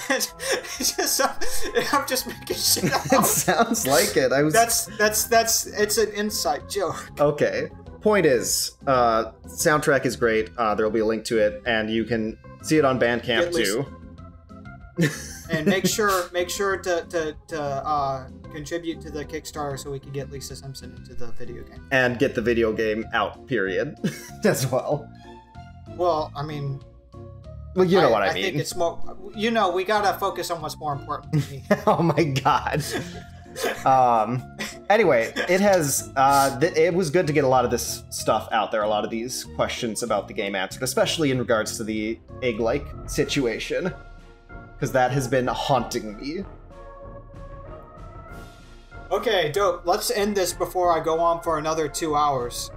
It's [LAUGHS] just I'm just making shit up. It [LAUGHS] sounds like it. I was That's that's that's it's an inside joke. okay. Point is, uh, soundtrack is great. Uh, there will be a link to it, and you can see it on Bandcamp too. And make [LAUGHS] sure make sure to to, to uh, contribute to the Kickstarter so we can get Lisa Simpson into the video game. and get the video game out. Period. As well. Well, I mean, Well, you know what I, I think mean. it's more. You know, we gotta focus on what's more important [LAUGHS] oh my god. um. Anyway, it has. Uh, it was good to get a lot of this stuff out there. A lot of these questions about the game answered, especially in regards to the egg-like situation, because that has been haunting me. Okay, dope. Let's end this before I go on for another two hours.